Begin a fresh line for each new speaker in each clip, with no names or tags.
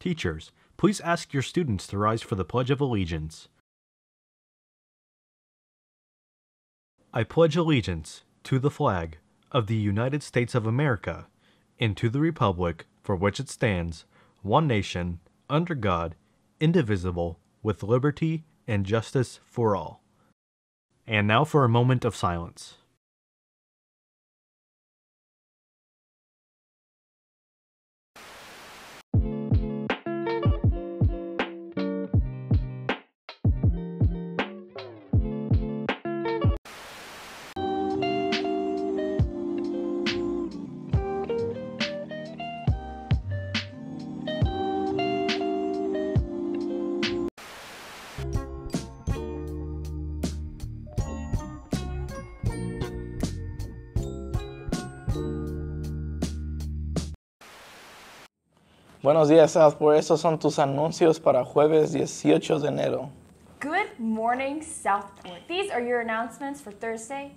Teachers, please ask your students to rise for the Pledge of Allegiance. I pledge allegiance to the flag of the United States of America and to the republic for which it stands, one nation, under God, indivisible, with liberty and justice for all. And now for a moment of silence.
Buenos días, Southport. Estos son tus anuncios para jueves 18 de enero.
Good morning, Southport. These are your announcements for Thursday,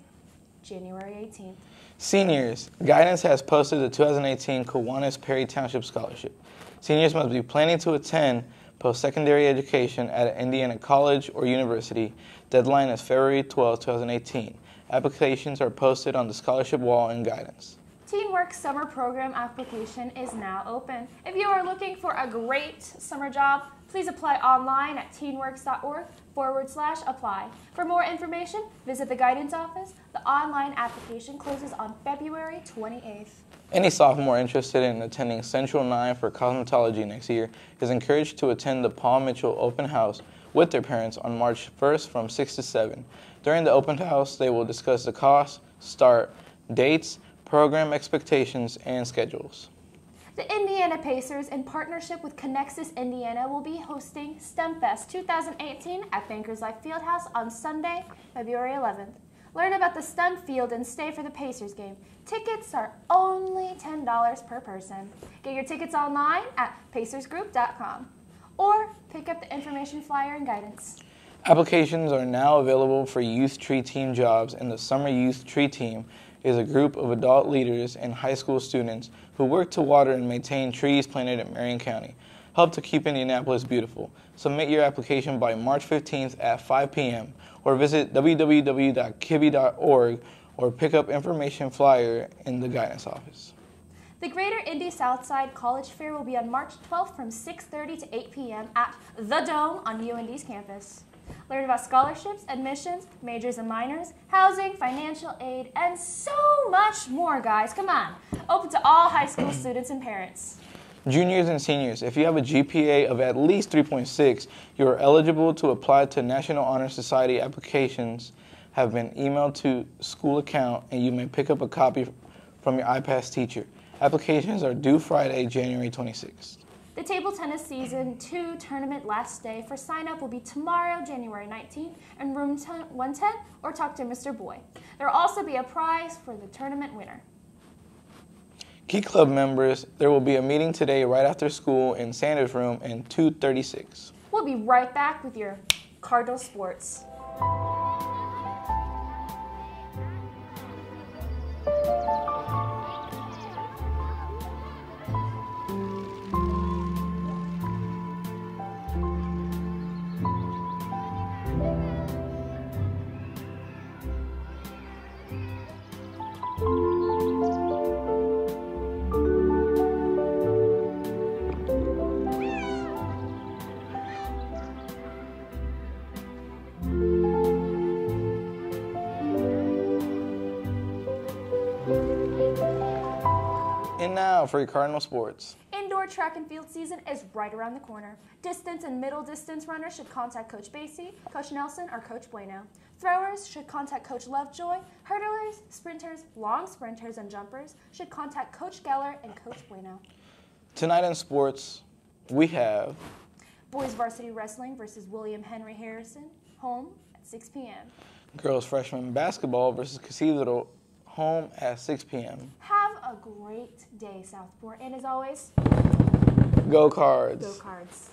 January 18th.
Seniors, Guidance has posted the 2018 Kiwanis Perry Township Scholarship. Seniors must be planning to attend post-secondary education at an Indiana college or university. Deadline is February 12, 2018. Applications are posted on the scholarship wall in Guidance.
TeenWorks Summer Program application is now open. If you are looking for a great summer job, please apply online at teenworks.org forward slash apply. For more information, visit the guidance office. The online application closes on February 28th.
Any sophomore interested in attending Central 9 for cosmetology next year is encouraged to attend the Paul Mitchell Open House with their parents on March 1st from 6 to 7. During the open house, they will discuss the cost, start, dates, program expectations, and schedules.
The Indiana Pacers, in partnership with Conexus Indiana, will be hosting STEMFest 2018 at Bankers Life Fieldhouse on Sunday, February 11th. Learn about the STEM field and stay for the Pacers game. Tickets are only $10 per person. Get your tickets online at pacersgroup.com or pick up the information flyer and guidance.
Applications are now available for Youth Tree Team jobs, and the Summer Youth Tree Team is a group of adult leaders and high school students who work to water and maintain trees planted in Marion County. Help to keep Indianapolis beautiful. Submit your application by March 15th at 5 p.m. or visit www.kibi.org or pick up information flyer in the guidance office.
The Greater Indy Southside College Fair will be on March 12th from 6:30 to 8 p.m. at The Dome on UIndy's campus. Learn about scholarships, admissions, majors and minors, housing, financial aid, and so much more, guys. Come on. Open to all high school students and parents.
Juniors and seniors, if you have a GPA of at least 3.6, you are eligible to apply to National Honor Society applications have been emailed to school account and you may pick up a copy from your IPASS teacher. Applications are due Friday, January 26th.
The table tennis season 2 tournament last day for sign up will be tomorrow, January 19th, in room 110 or talk to Mr. Boy. There will also be a prize for the tournament winner.
Key Club members, there will be a meeting today right after school in Sanders Room in 236.
We'll be right back with your Cardinal Sports.
Now for your Cardinal Sports.
Indoor track and field season is right around the corner. Distance and middle distance runners should contact Coach Basie, Coach Nelson, or Coach Bueno. Throwers should contact Coach Lovejoy. Hurdlers, sprinters, long sprinters, and jumpers should contact Coach Geller and Coach Bueno.
Tonight in sports, we have
Boys varsity wrestling versus William Henry Harrison, home at 6 p.m.
girls freshman basketball versus Cathedral, home at 6 p.m.
Have a great day, Southport, and as always,
Go Cards!
go cards.